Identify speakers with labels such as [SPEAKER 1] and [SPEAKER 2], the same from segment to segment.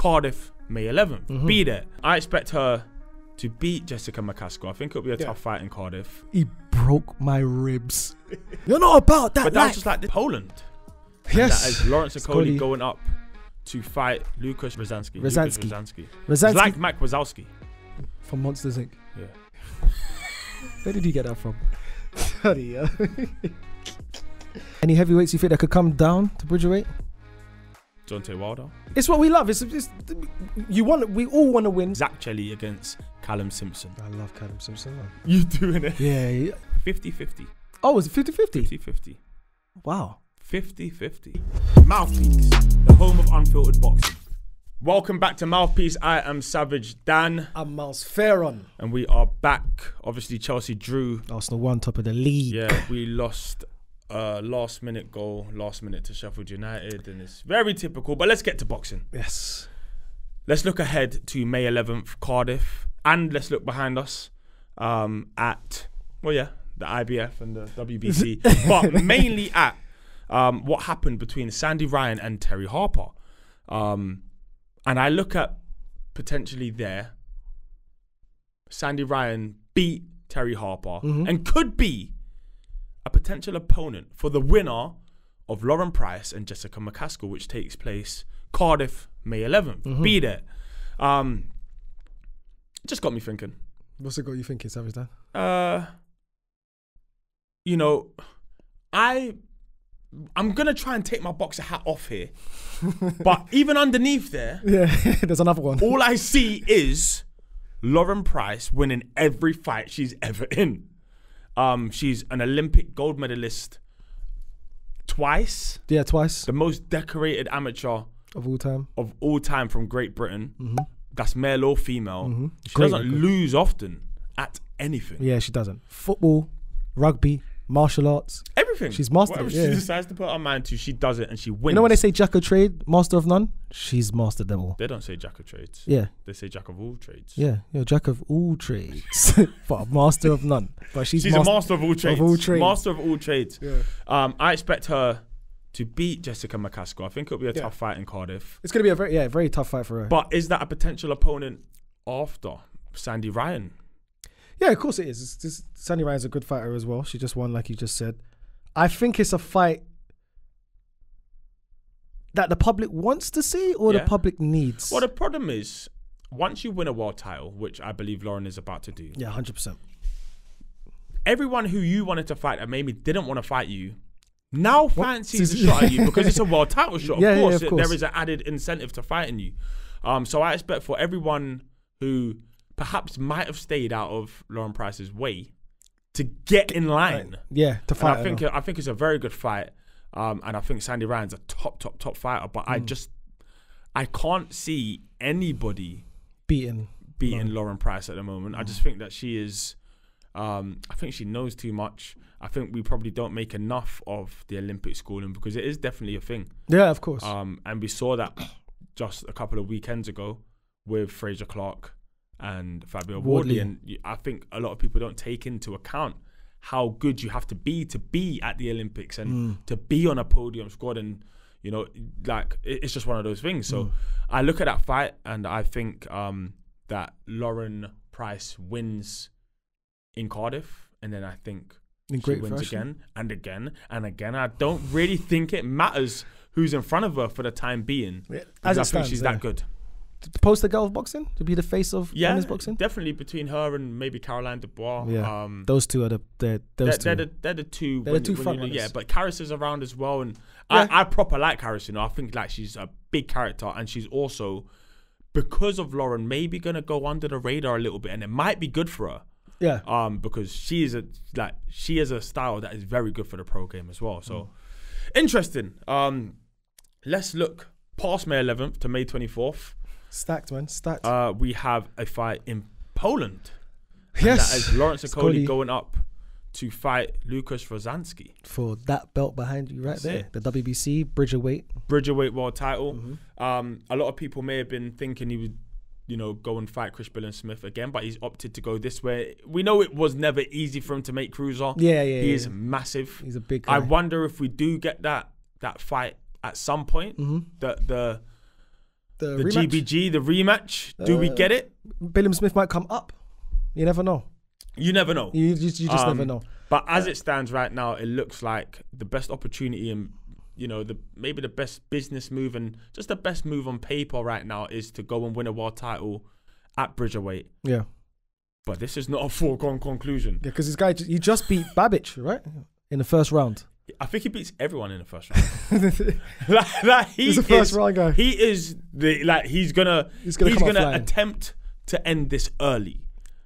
[SPEAKER 1] Cardiff, May 11th.
[SPEAKER 2] Mm-hmm.
[SPEAKER 1] Be there. I expect her to beat Jessica McCaskill. I think it'll be a
[SPEAKER 2] Yeah.
[SPEAKER 1] tough fight in Cardiff.
[SPEAKER 2] He broke my ribs. You're not about that.
[SPEAKER 1] But that's
[SPEAKER 2] life.
[SPEAKER 1] just like the Poland. And
[SPEAKER 2] yes.
[SPEAKER 1] That is Lawrence
[SPEAKER 2] Okolie
[SPEAKER 1] going up to fight Lucas Rozanski. Lucas Rozanski.
[SPEAKER 2] Rozanski.
[SPEAKER 1] Like Mac Wazowski.
[SPEAKER 2] from Monsters Inc.
[SPEAKER 1] Yeah.
[SPEAKER 2] Where did you get that from? Any heavyweights you think that could come down to Bridgerweight?
[SPEAKER 1] Deontay Wilder.
[SPEAKER 2] It's what we love. It's, it's you want. We all want to win.
[SPEAKER 1] Zak Chelli against Callum Simpson.
[SPEAKER 2] I love Callum Simpson. Man.
[SPEAKER 1] You doing it?
[SPEAKER 2] Yeah. yeah.
[SPEAKER 1] 50 50.
[SPEAKER 2] Oh, is it 50 50?
[SPEAKER 1] 50 50.
[SPEAKER 2] Wow.
[SPEAKER 1] 50 50. Mouthpiece, the home of unfiltered boxing. Welcome back to Mouthpiece. I am Savage Dan,
[SPEAKER 2] I'm Miles Farron.
[SPEAKER 1] and we are back. Obviously, Chelsea drew.
[SPEAKER 2] Arsenal won top of the league.
[SPEAKER 1] Yeah, we lost a last minute goal, last minute to Sheffield United, and it's very typical. But let's get to boxing.
[SPEAKER 2] Yes.
[SPEAKER 1] Let's look ahead to May 11th, Cardiff, and let's look behind us um, at, well, yeah, the IBF and the WBC, but mainly at um, what happened between Sandy Ryan and Terry Harper. Um, and I look at potentially there, Sandy Ryan beat Terry Harper and could be a potential opponent for the winner of Lauren Price and Jessica McCaskill, which takes place Cardiff, May 11th. Be there. Um, just got me thinking.
[SPEAKER 2] What's it got you thinking, Savage Dan?
[SPEAKER 1] Uh, you know, I I'm gonna try and take my boxer hat off here, but even underneath there,
[SPEAKER 2] Yeah, there's another one.
[SPEAKER 1] all I see is Lauren Price winning every fight she's ever in. Um, she's an Olympic gold medalist twice,
[SPEAKER 2] Yeah, twice
[SPEAKER 1] the most decorated amateur
[SPEAKER 2] of all time.
[SPEAKER 1] of all time from Great Britain. That's male or female. She
[SPEAKER 2] Mm-hmm. Great
[SPEAKER 1] doesn't
[SPEAKER 2] record.
[SPEAKER 1] lose often at anything.
[SPEAKER 2] Yeah, she doesn't. Football, rugby, martial arts.
[SPEAKER 1] Everything.
[SPEAKER 2] She's mastered
[SPEAKER 1] Whatever
[SPEAKER 2] it,
[SPEAKER 1] she decides to put her mind to, she does it and she wins.
[SPEAKER 2] You know when they say jack of trade, master of none? She's mastered them all.
[SPEAKER 1] they don't say jack of trades.
[SPEAKER 2] Yeah,
[SPEAKER 1] They say jack of all trades.
[SPEAKER 2] yeah, you're jack of all trades, but a master of none. But she's,
[SPEAKER 1] She's
[SPEAKER 2] master-
[SPEAKER 1] a master of all trades.
[SPEAKER 2] all trades.
[SPEAKER 1] Master of all trades.
[SPEAKER 2] Yeah.
[SPEAKER 1] Um, I expect her to beat Jessica McCaskill. I think it'll be a
[SPEAKER 2] Yeah.
[SPEAKER 1] tough fight in Cardiff.
[SPEAKER 2] It's gonna be a very yeah very tough fight for her.
[SPEAKER 1] But is that a potential opponent after Sandy Ryan?
[SPEAKER 2] Yeah, of course it is. It's just, Sandy Ryan's a good fighter as well. She just won, like you just said. I think it's a fight that the public wants to see or
[SPEAKER 1] Yeah.
[SPEAKER 2] the public needs.
[SPEAKER 1] Well, the problem is, once you win a world title, which I believe Lauren is about to do,
[SPEAKER 2] yeah, hundred percent.
[SPEAKER 1] everyone who you wanted to fight and maybe didn't want to fight you now fancies a shot at you because it's a world title shot. Of,
[SPEAKER 2] Yeah, yeah,
[SPEAKER 1] course,
[SPEAKER 2] of course.
[SPEAKER 1] there is an added incentive to fighting you. Um, so I expect for everyone who perhaps might have stayed out of Lauren Price's way to get in line.
[SPEAKER 2] Yeah, to
[SPEAKER 1] And
[SPEAKER 2] fight.
[SPEAKER 1] I
[SPEAKER 2] her.
[SPEAKER 1] think I think it's a very good fight. Um, and I think Sandy Ryan's a top, top, top fighter. But
[SPEAKER 2] Mm.
[SPEAKER 1] I just I can't see anybody
[SPEAKER 2] beating.
[SPEAKER 1] beating Lauren Price at the moment. I
[SPEAKER 2] Mm.
[SPEAKER 1] just think that she is. Um, I think she knows too much. I think we probably don't make enough of the Olympic schooling because it is definitely a thing.
[SPEAKER 2] Yeah, of course.
[SPEAKER 1] Um, and we saw that just a couple of weekends ago with Frazer Clarke and Fabio Wardley.
[SPEAKER 2] Wardley.
[SPEAKER 1] And I think a lot of people don't take into account how good you have to be to be at the Olympics and
[SPEAKER 2] Mm.
[SPEAKER 1] to be on a podium squad. And, you know, like it's just one of those things. So
[SPEAKER 2] Mm.
[SPEAKER 1] I look at that fight and I think um, that Lauren Price wins in Cardiff. And then I think
[SPEAKER 2] In
[SPEAKER 1] she wins
[SPEAKER 2] fashion.
[SPEAKER 1] again and again and again. I don't really think it matters who's in front of her for the time being.
[SPEAKER 2] Yeah,
[SPEAKER 1] because
[SPEAKER 2] As
[SPEAKER 1] I
[SPEAKER 2] it
[SPEAKER 1] think
[SPEAKER 2] stands,
[SPEAKER 1] she's
[SPEAKER 2] yeah.
[SPEAKER 1] that good.
[SPEAKER 2] To the girl of boxing to be the face of
[SPEAKER 1] Yeah,
[SPEAKER 2] women's boxing.
[SPEAKER 1] definitely between her and maybe Caroline Dubois.
[SPEAKER 2] Yeah.
[SPEAKER 1] um,
[SPEAKER 2] Those two are the they're, those
[SPEAKER 1] they're, they're the they're the two.
[SPEAKER 2] They're the two
[SPEAKER 1] when
[SPEAKER 2] front
[SPEAKER 1] you Yeah, but Karriss is around as well, and
[SPEAKER 2] Yeah.
[SPEAKER 1] I, I proper like Karriss. You know, I think like she's a big character, and she's also because of Lauren maybe gonna go under the radar a little bit, and it might be good for her.
[SPEAKER 2] yeah,
[SPEAKER 1] um, because she is a like she is a style that is very good for the pro game as well. So
[SPEAKER 2] Mm.
[SPEAKER 1] interesting. Um, let's look past May 11th to May 24th.
[SPEAKER 2] Stacked man, stacked.
[SPEAKER 1] Uh, we have a fight in Poland. And
[SPEAKER 2] yes,
[SPEAKER 1] that is Lawrence. Okolie going up to fight Lucas Rozanski,
[SPEAKER 2] for that belt behind you right
[SPEAKER 1] That's
[SPEAKER 2] there,
[SPEAKER 1] it.
[SPEAKER 2] the WBC Bridgerweight.
[SPEAKER 1] Bridgerweight world title.
[SPEAKER 2] Mm-hmm.
[SPEAKER 1] Um, a lot of people may have been thinking he would, you know, go and fight Chris Billam Smith again, but he's opted to go this way. We know it was never easy for him to make cruiser.
[SPEAKER 2] Yeah, yeah,
[SPEAKER 1] He
[SPEAKER 2] yeah.
[SPEAKER 1] is massive.
[SPEAKER 2] He's a big guy.
[SPEAKER 1] I wonder if we do get that that fight at some point.
[SPEAKER 2] mm-hmm.
[SPEAKER 1] The the
[SPEAKER 2] The,
[SPEAKER 1] The
[SPEAKER 2] rematch.
[SPEAKER 1] GBG, the rematch. Do we
[SPEAKER 2] Uh,
[SPEAKER 1] get it?
[SPEAKER 2] Billam Smith might come up. You never know.
[SPEAKER 1] You never know.
[SPEAKER 2] You, you, you just
[SPEAKER 1] Um,
[SPEAKER 2] never know.
[SPEAKER 1] But as it stands right now, it looks like the best opportunity and you know the maybe the best business move and just the best move on paper right now is to go and win a world title at Bridgerweight.
[SPEAKER 2] Yeah.
[SPEAKER 1] But this is not a foregone conclusion.
[SPEAKER 2] Yeah, because this guy, he just beat Babbage, right? In the first round.
[SPEAKER 1] I think he beats everyone in the first round. like, like, he
[SPEAKER 2] He's a first
[SPEAKER 1] is,
[SPEAKER 2] round guy.
[SPEAKER 1] He is the like he's gonna
[SPEAKER 2] He's gonna
[SPEAKER 1] he's gonna attempt to end this early.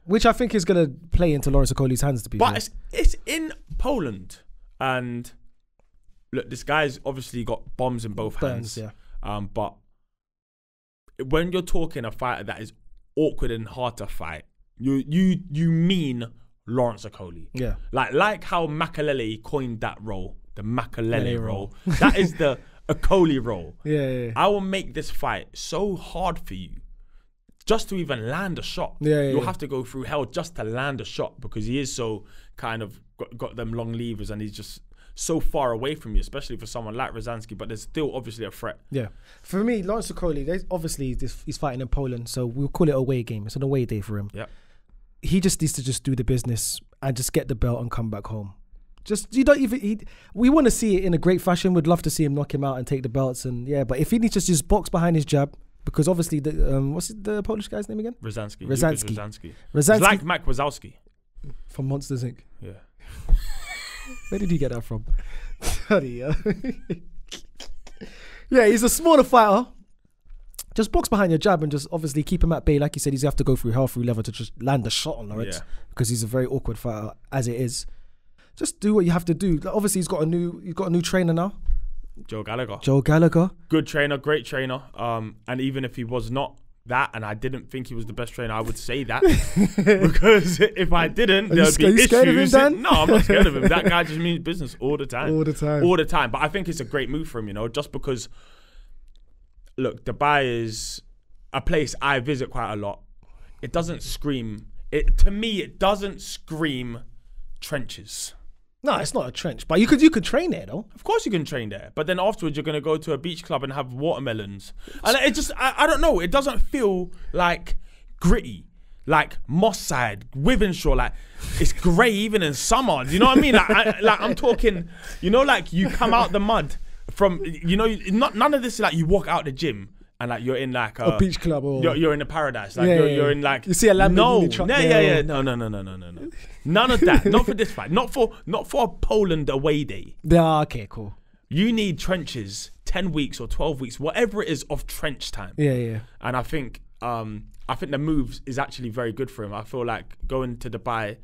[SPEAKER 2] Which I think is going to play into Lawrence Okolie's hands, to be
[SPEAKER 1] But
[SPEAKER 2] fair.
[SPEAKER 1] it's, it's in Poland, and look, this guy's obviously got bombs in both
[SPEAKER 2] Burns,
[SPEAKER 1] hands.
[SPEAKER 2] yeah.
[SPEAKER 1] Um, but when you're talking a fighter that is awkward and hard to fight, you you you mean Lawrence Okolie.
[SPEAKER 2] Yeah.
[SPEAKER 1] Like like how Makelele coined that role, the Makelele
[SPEAKER 2] Lele
[SPEAKER 1] role.
[SPEAKER 2] role.
[SPEAKER 1] that is the Okolie role.
[SPEAKER 2] Yeah, yeah, yeah.
[SPEAKER 1] I will make this fight so hard for you. Just to even land a shot,
[SPEAKER 2] Yeah, yeah,
[SPEAKER 1] you'll
[SPEAKER 2] yeah.
[SPEAKER 1] have to go through hell just to land a shot because he is so kind of got, got them long levers and he's just so far away from you, especially for someone like Rozanski. But there's still obviously a threat.
[SPEAKER 2] Yeah. For me, Lawrence Okolie, there's obviously this, he's fighting in Poland, so we'll call it a away game. It's an away day for him.
[SPEAKER 1] Yep.
[SPEAKER 2] He just needs to just do the business and just get the belt and come back home. Just you don't even. He, we want to see it in a great fashion. We'd love to see him knock him out and take the belts and yeah. But if he needs to just box behind his jab, because obviously the um, what's the Polish guy's name again?
[SPEAKER 1] Rozanski. Rozanski.
[SPEAKER 2] Rozanski.
[SPEAKER 1] Rozanski like Mac Wazowski.
[SPEAKER 2] from Monsters Inc.
[SPEAKER 1] Yeah.
[SPEAKER 2] Where did you get that from? Yeah, he's a smaller fighter. Just box behind your jab and just obviously keep him at bay. Like you said, he's have to go through hell through level to just land a shot on Lawrence
[SPEAKER 1] Yeah.
[SPEAKER 2] because he's a very awkward fighter as it is. Just do what you have to do. Like, obviously, he's got a new he's got a new trainer now,
[SPEAKER 1] Joe Gallagher.
[SPEAKER 2] Joe Gallagher.
[SPEAKER 1] Good trainer, great trainer. Um, and even if he was not that, and I didn't think he was the best trainer, I would say that because if I didn't, there'd
[SPEAKER 2] sc-
[SPEAKER 1] be issues.
[SPEAKER 2] him, Dan?
[SPEAKER 1] No, I'm not scared of him. That guy just means business all the time.
[SPEAKER 2] All the time.
[SPEAKER 1] all the time. But I think it's a great move for him, you know, just because look, Dubai is a place I visit quite a lot. It doesn't scream it to me it doesn't scream trenches.
[SPEAKER 2] No, it's not a trench, but you could you could train there though.
[SPEAKER 1] Of course you can train there, but then afterwards you're gonna go to a beach club and have watermelons. And it just I, I don't know, it doesn't feel like gritty. Like Moss Side, Wythenshawe, like it's grey even in summer. Do you know what I mean? Like, I, like I'm talking, you know, like you come out the mud from, you know, not none of this is like you walk out the gym and like you're in like a,
[SPEAKER 2] A beach club or
[SPEAKER 1] you're, you're in a paradise. Like
[SPEAKER 2] Yeah,
[SPEAKER 1] you're,
[SPEAKER 2] yeah,
[SPEAKER 1] you're in like
[SPEAKER 2] You see a Lamborghini
[SPEAKER 1] no,
[SPEAKER 2] truck
[SPEAKER 1] yeah,
[SPEAKER 2] there
[SPEAKER 1] yeah, yeah, no, no, no, no, no, no, no. None of that. not for this fight. Not for not for a Poland away day.
[SPEAKER 2] yeah, okay, cool.
[SPEAKER 1] You need trenches, ten weeks or twelve weeks, whatever it is of trench time.
[SPEAKER 2] Yeah, yeah.
[SPEAKER 1] And I think um, I think the move is actually very good for him. I feel like going to Dubai.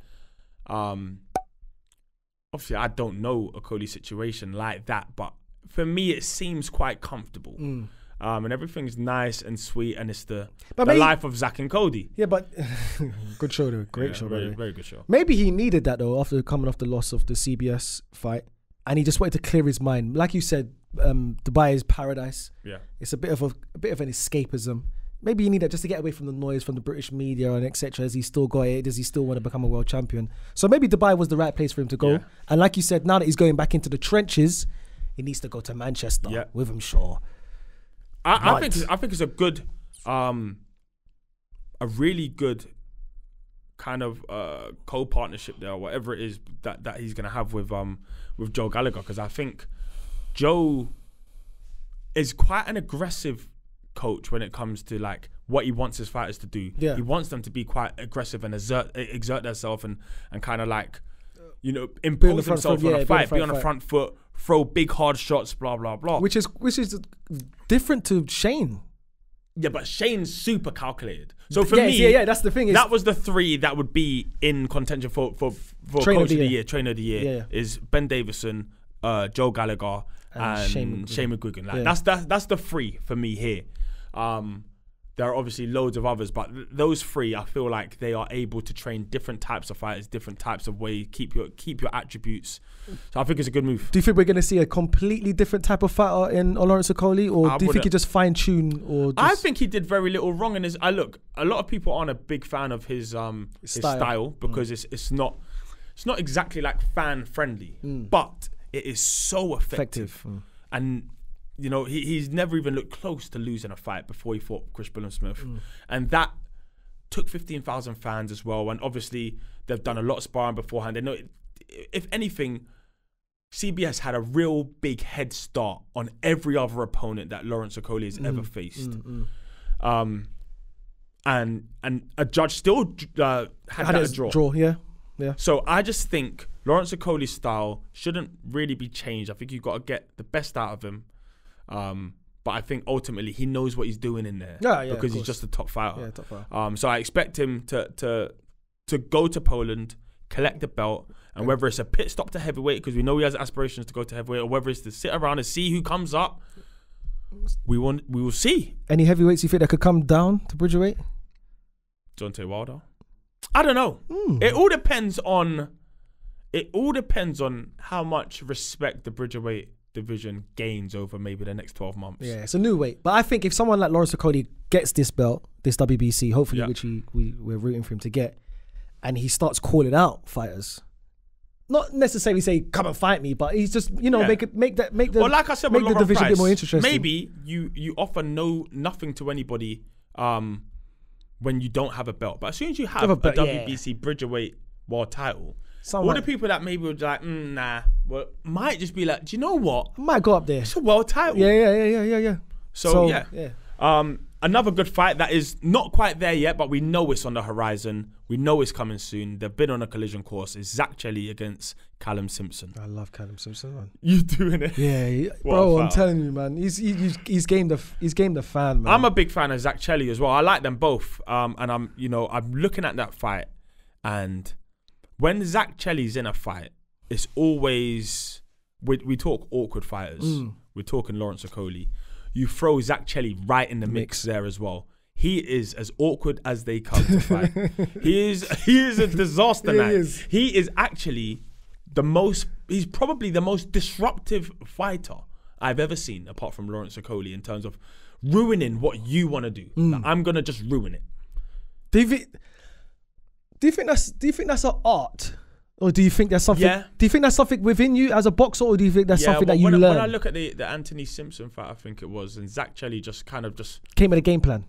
[SPEAKER 1] Um, obviously, I don't know a Cody situation like that, but for me, it seems quite comfortable.
[SPEAKER 2] Mm.
[SPEAKER 1] Um, and everything's nice and sweet, and it's the,
[SPEAKER 2] But
[SPEAKER 1] the
[SPEAKER 2] maybe-
[SPEAKER 1] life of Zack and Cody.
[SPEAKER 2] Yeah, but good show though. Great
[SPEAKER 1] Yeah,
[SPEAKER 2] show,
[SPEAKER 1] very, very good show.
[SPEAKER 2] Maybe he needed that though after coming off the loss of the CBS fight, and he just wanted to clear his mind. Like you said, um, Dubai is paradise.
[SPEAKER 1] Yeah.
[SPEAKER 2] It's a bit of a, a bit of an escapism. Maybe you need that just to get away from the noise from the British media and etc. Has he still got it? Does he still want to become a world champion? So maybe Dubai was the right place for him to go.
[SPEAKER 1] Yeah.
[SPEAKER 2] And like you said, now that he's going back into the trenches, he needs to go to Manchester
[SPEAKER 1] Yeah.
[SPEAKER 2] with him. Sure.
[SPEAKER 1] I, I think I think it's a good, um, a really good kind of uh, co-partnership there, whatever it is that, that he's gonna have with um with Joe Gallagher, because I think Joe is quite an aggressive coach when it comes to like what he wants his fighters to do.
[SPEAKER 2] Yeah.
[SPEAKER 1] He wants them to be quite aggressive and exert exert themselves and and kind of like you know impose
[SPEAKER 2] front
[SPEAKER 1] themselves on
[SPEAKER 2] yeah,
[SPEAKER 1] a fight, be on the
[SPEAKER 2] foot.
[SPEAKER 1] front foot, throw big hard shots, blah blah blah.
[SPEAKER 2] Which is which is different to Shane.
[SPEAKER 1] Yeah, but Shane's super calculated. So for
[SPEAKER 2] Yes,
[SPEAKER 1] me,
[SPEAKER 2] yeah, yeah, that's the thing. Is
[SPEAKER 1] that was the three that would be in contention for for, for
[SPEAKER 2] Trainer
[SPEAKER 1] coach of the year. trainer of the year
[SPEAKER 2] Yeah, yeah.
[SPEAKER 1] is Ben Davison, uh, Joe Gallagher,
[SPEAKER 2] And
[SPEAKER 1] and,
[SPEAKER 2] Shane
[SPEAKER 1] Shane
[SPEAKER 2] McGuigan.
[SPEAKER 1] McGuigan. Like
[SPEAKER 2] Yeah.
[SPEAKER 1] that's that's that's the three for me here. Um, there are obviously loads of others, but th- those three, I feel like they are able to train different types of fighters, different types of way, keep your keep your attributes. So I think it's a good move.
[SPEAKER 2] Do you think we're going to see a completely different type of fighter in Lawrence Okolie, or
[SPEAKER 1] I
[SPEAKER 2] do you think he just fine tune? Or just,
[SPEAKER 1] I think he did very little wrong in his. I look, a lot of people aren't a big fan of his um his
[SPEAKER 2] Style.
[SPEAKER 1] style, because it's it's not it's not exactly like fan friendly, but it is so effective.
[SPEAKER 2] effective. Mm.
[SPEAKER 1] And you know, he, he's never even looked close to losing a fight before he fought Chris Billam Smith, and that took fifteen thousand fans as well. And obviously, they've done a lot of sparring beforehand. They know, if anything, CBS had a real big head start on every other opponent that Lawrence Okolie has ever faced. Um, and and a judge still uh, had,
[SPEAKER 2] Had
[SPEAKER 1] that a draw.
[SPEAKER 2] draw, yeah, yeah.
[SPEAKER 1] So I just think Lawrence Okolie's style shouldn't really be changed. I think you've got to get the best out of him. Um, but I think ultimately he knows what he's doing in there.
[SPEAKER 2] Yeah, yeah,
[SPEAKER 1] Because he's just a top fighter.
[SPEAKER 2] Yeah, top fighter.
[SPEAKER 1] Um, so I expect him to to to go to Poland, collect the belt, and whether it's a pit stop to heavyweight because we know he has aspirations to go to heavyweight, or whether it's to sit around and see who comes up, we want we will see.
[SPEAKER 2] Any heavyweights you think that could come down to Bridgerweight?
[SPEAKER 1] Deontay Wilder. I don't know.
[SPEAKER 2] Hmm.
[SPEAKER 1] It all depends on. It all depends on how much respect the Bridgerweight division gains over maybe the next twelve months.
[SPEAKER 2] Yeah, it's a new weight. But I think if someone like Lawrence Okolie gets this belt, this WBC, hopefully,
[SPEAKER 1] Yeah.
[SPEAKER 2] which we, we we're rooting for him to get, and he starts calling out fighters, not necessarily say come and fight me, but he's just you know
[SPEAKER 1] Yeah.
[SPEAKER 2] make it make that make the
[SPEAKER 1] well, like I said,
[SPEAKER 2] make the division a bit more interesting.
[SPEAKER 1] Maybe you you offer no nothing to anybody um, when you don't have a belt, but as soon as you have,
[SPEAKER 2] Have a
[SPEAKER 1] a,
[SPEAKER 2] belt, yeah.
[SPEAKER 1] WBC Bridgerweight world title,
[SPEAKER 2] Someone
[SPEAKER 1] all the people that maybe would like, mm, nah, well, might just be like, do you know what?
[SPEAKER 2] might go up there.
[SPEAKER 1] It's a world title.
[SPEAKER 2] Yeah, yeah, yeah, yeah, yeah, yeah.
[SPEAKER 1] So, yeah.
[SPEAKER 2] yeah.
[SPEAKER 1] Um, another good fight that is not quite there yet, but we know it's on the horizon. We know it's coming soon. They've been on a collision course. Is Zak Chelli against Callum Simpson?
[SPEAKER 2] I love Callum Simpson, man.
[SPEAKER 1] You doing it?
[SPEAKER 2] Yeah, he- bro, I'm telling you, man. He's he, he's he's gamed the he's gamed the fan, man.
[SPEAKER 1] I'm a big fan of Zak Chelli as well. I like them both. Um, and I'm, you know, I'm looking at that fight, and when Zak Chelli's in a fight, it's always we we talk awkward fighters.
[SPEAKER 2] Mm.
[SPEAKER 1] We're talking Lawrence Okolie. You throw Zak Chelli right in the mix,
[SPEAKER 2] Mix.
[SPEAKER 1] there as well. He is as awkward as they come to fight. he is he is a disaster man.
[SPEAKER 2] is.
[SPEAKER 1] He is actually the most. He's probably the most disruptive fighter I've ever seen, apart from Lawrence Okolie, in terms of ruining what you want to do.
[SPEAKER 2] Mm.
[SPEAKER 1] Like, I'm gonna just ruin it.
[SPEAKER 2] Think? Do you think that's? Do you think that's an art, or do you think there's something?
[SPEAKER 1] Yeah.
[SPEAKER 2] Do you think that's something within you as a boxer, or do you think that's something that you
[SPEAKER 1] when,
[SPEAKER 2] learn?
[SPEAKER 1] when I look at the, the Anthony Simpson fight, I think it was, and Zak Chelli just kind of just.
[SPEAKER 2] Came with a game plan.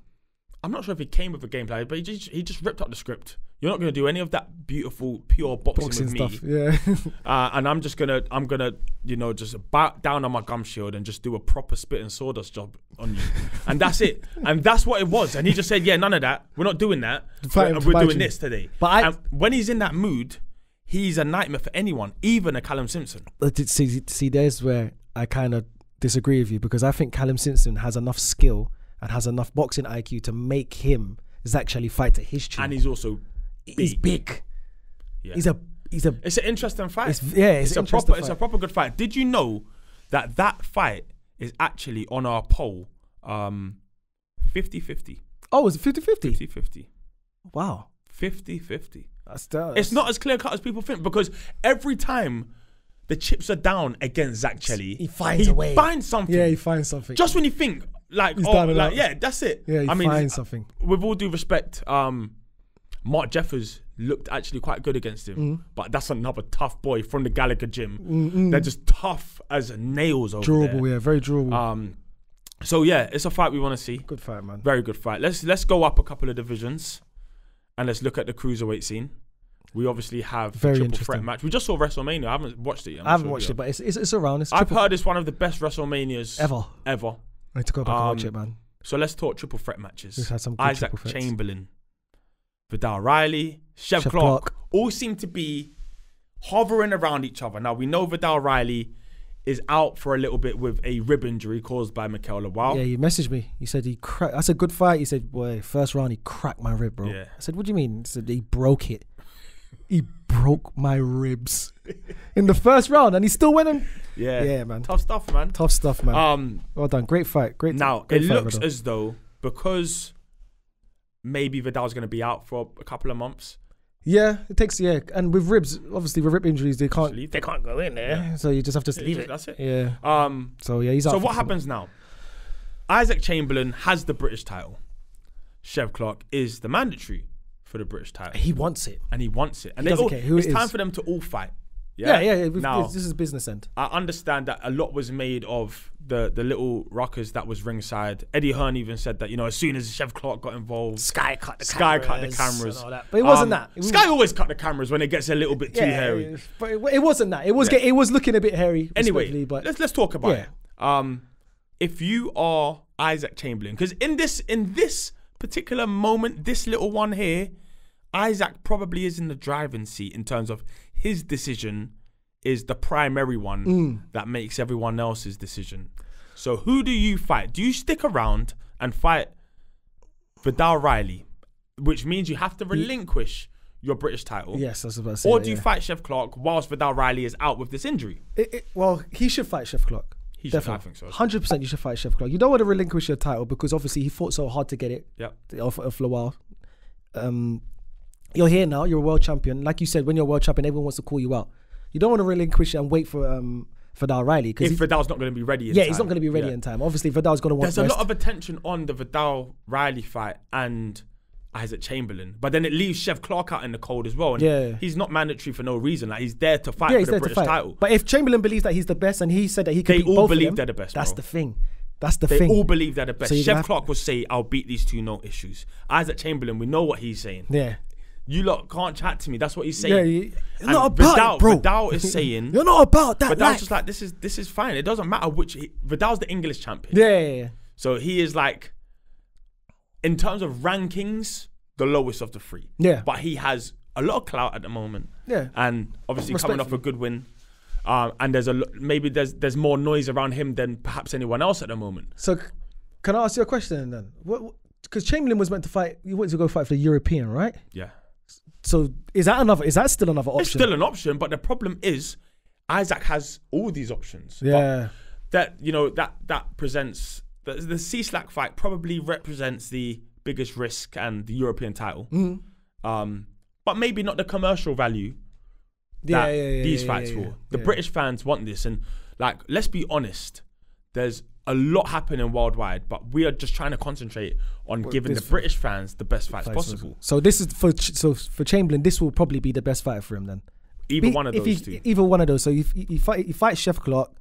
[SPEAKER 1] I'm not sure if he came with a game plan, but he just he just ripped up the script. You're not gonna do any of that beautiful, pure boxing,
[SPEAKER 2] Boxing stuff.
[SPEAKER 1] me,
[SPEAKER 2] Yeah.
[SPEAKER 1] uh, and I'm just gonna I'm gonna you know just back down on my gum shield and just do a proper spit and sawdust job on you, and that's it. And that's what it was. And he just said, yeah, none of that. We're not doing that. We're, we're doing this today.
[SPEAKER 2] But I-
[SPEAKER 1] and when he's in that mood, he's a nightmare for anyone, even a Callum Simpson.
[SPEAKER 2] See, see, there's where I kind of disagree with you because I think Callum Simpson has enough skill and has enough boxing IQ to make him Zak Chelli fight to his tune.
[SPEAKER 1] And he's also
[SPEAKER 2] he's big.
[SPEAKER 1] Yeah.
[SPEAKER 2] He's a he's a
[SPEAKER 1] It's an interesting fight.
[SPEAKER 2] It's- yeah, it's
[SPEAKER 1] it's, a proper,
[SPEAKER 2] interesting
[SPEAKER 1] it's a proper good fight. Did you know that that fight is actually on our poll, um, 50-50,
[SPEAKER 2] oh, it's 50-50.
[SPEAKER 1] 50-50,
[SPEAKER 2] Wow,
[SPEAKER 1] 50-50.
[SPEAKER 2] that's, that's
[SPEAKER 1] It's not as clear cut as people think because every time the chips are down against Zak Chelli,
[SPEAKER 2] He finds
[SPEAKER 1] he
[SPEAKER 2] a way.
[SPEAKER 1] finds something.
[SPEAKER 2] Yeah, he finds something.
[SPEAKER 1] Just when you think like,
[SPEAKER 2] He's
[SPEAKER 1] oh, like yeah, that's it.
[SPEAKER 2] yeah, he
[SPEAKER 1] I mean,
[SPEAKER 2] finds something.
[SPEAKER 1] with all due respect, um, Mark Jeffers looked actually quite good against him,
[SPEAKER 2] Mm.
[SPEAKER 1] but that's another tough boy from the Gallagher gym. They're just tough as nails over
[SPEAKER 2] Durable,
[SPEAKER 1] there.
[SPEAKER 2] yeah, very durable.
[SPEAKER 1] Um, so yeah, it's a fight we want to see.
[SPEAKER 2] Good fight, man.
[SPEAKER 1] Very good fight. Let's let's go up a couple of divisions, and let's look at the cruiserweight scene. We obviously have
[SPEAKER 2] Very
[SPEAKER 1] triple threat match. We just saw WrestleMania. I haven't watched it yet. I'm
[SPEAKER 2] I haven't
[SPEAKER 1] sure
[SPEAKER 2] watched it, but it's it's, it's around. It's.
[SPEAKER 1] I've heard it's one of the best WrestleManias
[SPEAKER 2] ever.
[SPEAKER 1] ever.
[SPEAKER 2] I need to go back and watch
[SPEAKER 1] Um,
[SPEAKER 2] it, man.
[SPEAKER 1] So let's talk triple threat matches.
[SPEAKER 2] We've had some good
[SPEAKER 1] Isaac. Chamberlain, Viddal Riley,
[SPEAKER 2] Chev,
[SPEAKER 1] Clarke,
[SPEAKER 2] Clarke.
[SPEAKER 1] all seem to be hovering around each other. Now we know Viddal Riley is out for a little bit with a rib injury caused by Mikel Lawal.
[SPEAKER 2] Yeah, he messaged me. He said he cracked. That's a good fight. He said, "Boy, first round he cracked my rib, bro."
[SPEAKER 1] Yeah.
[SPEAKER 2] I said, "What do you mean?" He said he broke it. He broke my ribs in the first round, and he still went and
[SPEAKER 1] yeah,
[SPEAKER 2] yeah, man.
[SPEAKER 1] tough stuff, man.
[SPEAKER 2] Tough stuff, man.
[SPEAKER 1] Um,
[SPEAKER 2] well done. Great fight. Great.
[SPEAKER 1] now
[SPEAKER 2] great
[SPEAKER 1] it
[SPEAKER 2] fight,
[SPEAKER 1] looks
[SPEAKER 2] Viddal.
[SPEAKER 1] as though because maybe Viddal's going to be out for a couple of months.
[SPEAKER 2] yeah, it takes yeah, and with ribs, obviously with rib injuries, they can't
[SPEAKER 1] leave
[SPEAKER 2] they can't go in there,
[SPEAKER 1] Yeah.
[SPEAKER 2] so you just have to
[SPEAKER 1] Yeah,
[SPEAKER 2] leave it.
[SPEAKER 1] that's it.
[SPEAKER 2] Yeah.
[SPEAKER 1] Um,
[SPEAKER 2] So yeah, he's out.
[SPEAKER 1] so what happens now? Isaac Chamberlain has the British title. Chev Clarke is the mandatory for the British title.
[SPEAKER 2] He wants it.
[SPEAKER 1] and he wants it. And
[SPEAKER 2] He
[SPEAKER 1] they all,
[SPEAKER 2] care who
[SPEAKER 1] it's
[SPEAKER 2] it
[SPEAKER 1] time for them to all fight.
[SPEAKER 2] Yeah, yeah. yeah, we've-
[SPEAKER 1] Now,
[SPEAKER 2] this is business end.
[SPEAKER 1] I understand that a lot was made of the the little ruckers that was ringside. Eddie Hearn even said that you know as soon as Chev Clarke got involved,
[SPEAKER 2] Sky cut the
[SPEAKER 1] Sky cut the
[SPEAKER 2] cameras
[SPEAKER 1] cameras.
[SPEAKER 2] But it wasn't
[SPEAKER 1] Um,
[SPEAKER 2] that. It was-
[SPEAKER 1] Sky always cut the cameras when it gets a little bit too hairy.
[SPEAKER 2] But it, it wasn't that. It was get, it was looking a bit hairy.
[SPEAKER 1] Anyway,
[SPEAKER 2] but
[SPEAKER 1] let's let's talk about
[SPEAKER 2] Yeah.
[SPEAKER 1] it. Um, if you are Isaac Chamberlain, because in this in this particular moment, this little one here, Isaac probably is in the driving seat in terms of his decision is the primary one
[SPEAKER 2] Mm.
[SPEAKER 1] that makes everyone else's decision. So who do you fight? Do you stick around and fight Viddal Riley, which means you have to relinquish your British title?
[SPEAKER 2] yes, I was about to say.
[SPEAKER 1] Or
[SPEAKER 2] that,
[SPEAKER 1] do you
[SPEAKER 2] yeah.
[SPEAKER 1] fight Chev Clarke whilst Viddal Riley is out with this injury?
[SPEAKER 2] It, it, well, he should fight Chev Clarke.
[SPEAKER 1] He should, I
[SPEAKER 2] Definitely.
[SPEAKER 1] think so.
[SPEAKER 2] Hundred percent, you should fight Chev Clarke. You don't want to relinquish your title because obviously he fought so hard to get it
[SPEAKER 1] Yep.
[SPEAKER 2] off of for a while. Um, you're here now. You're a world champion. Like you said, when you're a world champion, everyone wants to call you out. You don't want to relinquish it and wait for um Viddal Riley because
[SPEAKER 1] If Viddal's not going to be ready, in
[SPEAKER 2] yeah, he's not going to be ready
[SPEAKER 1] Yeah.
[SPEAKER 2] in time. Obviously, Viddal's going to want.
[SPEAKER 1] There's a lot of attention on the Viddal Riley fight and Isaac Chamberlain, but then it leaves Chev Clarke out in the cold as well. And
[SPEAKER 2] Yeah.
[SPEAKER 1] he's not mandatory for no reason. Like he's there to fight
[SPEAKER 2] yeah,
[SPEAKER 1] for the British title.
[SPEAKER 2] But if Chamberlain believes that he's the best and he said that he can
[SPEAKER 1] They
[SPEAKER 2] beat
[SPEAKER 1] all
[SPEAKER 2] both of
[SPEAKER 1] believe
[SPEAKER 2] them,
[SPEAKER 1] they're the best,
[SPEAKER 2] That's
[SPEAKER 1] bro.
[SPEAKER 2] the thing. That's the
[SPEAKER 1] They
[SPEAKER 2] thing.
[SPEAKER 1] all believe they're the best.
[SPEAKER 2] So Chev
[SPEAKER 1] Clarke will say, "I'll beat these two, no issues." Isaac Chamberlain, we know what he's saying.
[SPEAKER 2] yeah.
[SPEAKER 1] You lot can't chat to me. That's what he's saying.
[SPEAKER 2] Yeah, you- you're
[SPEAKER 1] And
[SPEAKER 2] not about
[SPEAKER 1] Viddal,
[SPEAKER 2] it, bro.
[SPEAKER 1] Viddal is saying,
[SPEAKER 2] You're not about that.
[SPEAKER 1] Viddal's
[SPEAKER 2] life.
[SPEAKER 1] just like, "This is this is fine. It doesn't matter which." He, Viddal's the English champion.
[SPEAKER 2] yeah, yeah, yeah.
[SPEAKER 1] So he is like, in terms of rankings, the lowest of the three.
[SPEAKER 2] Yeah.
[SPEAKER 1] But he has a lot of clout at the moment.
[SPEAKER 2] Yeah.
[SPEAKER 1] And obviously coming off a good win. Um, and there's a maybe there's there's more noise around him than perhaps anyone else at the moment.
[SPEAKER 2] So, can I ask you a question then? What? Because Chamberlain was meant to fight. You wanted to go fight for the European, right?
[SPEAKER 1] Yeah.
[SPEAKER 2] So is that another? Is that still another option?
[SPEAKER 1] It's still an option, but the problem is Isaac has all these options.
[SPEAKER 2] Yeah.
[SPEAKER 1] that you know that that presents the, the Cieslak fight probably represents the biggest risk and the European title.
[SPEAKER 2] Mm-hmm.
[SPEAKER 1] Um, but maybe not the commercial value
[SPEAKER 2] Yeah,
[SPEAKER 1] that
[SPEAKER 2] yeah, yeah,
[SPEAKER 1] these
[SPEAKER 2] yeah,
[SPEAKER 1] fights
[SPEAKER 2] yeah,
[SPEAKER 1] for. The. British fans want this, and like, let's be honest, there's a lot happening worldwide, but we are just trying to concentrate on giving the British fans the best fights
[SPEAKER 2] Fights
[SPEAKER 1] possible.
[SPEAKER 2] So this is for Ch- so for Chamberlain. This will probably be the best fight for him then.
[SPEAKER 1] Either
[SPEAKER 2] Be-
[SPEAKER 1] one of
[SPEAKER 2] if
[SPEAKER 1] those
[SPEAKER 2] he-
[SPEAKER 1] two.
[SPEAKER 2] Either one of those. So if you fight, you fight Chev Clarke.